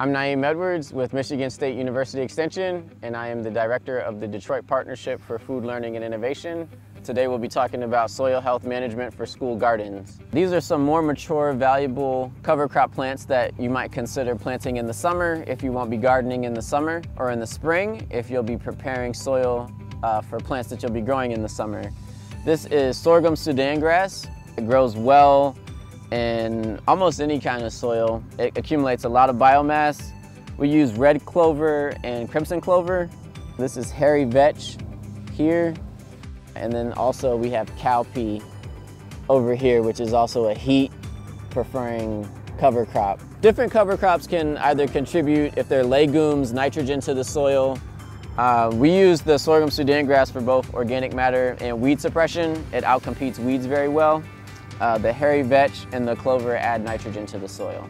I'm Naeem Edwards with Michigan State University Extension, and I am the director of the Detroit Partnership for Food Learning and Innovation. Today we'll be talking about soil health management for school gardens. These are some more mature, valuable cover crop plants that you might consider planting in the summer if you won't be gardening in the summer, or in the spring if you'll be preparing soil uh, for plants that you'll be growing in the summer. This is sorghum Sudan grass. It grows well in almost any kind of soil. It accumulates a lot of biomass. We use red clover and crimson clover. This is hairy vetch here. And then also we have cowpea over here, which is also a heat preferring cover crop. Different cover crops can either contribute, if they're legumes, nitrogen to the soil. Uh, we use the sorghum Sudan grass for both organic matter and weed suppression. It outcompetes weeds very well. Uh, the hairy vetch and the clover add nitrogen to the soil.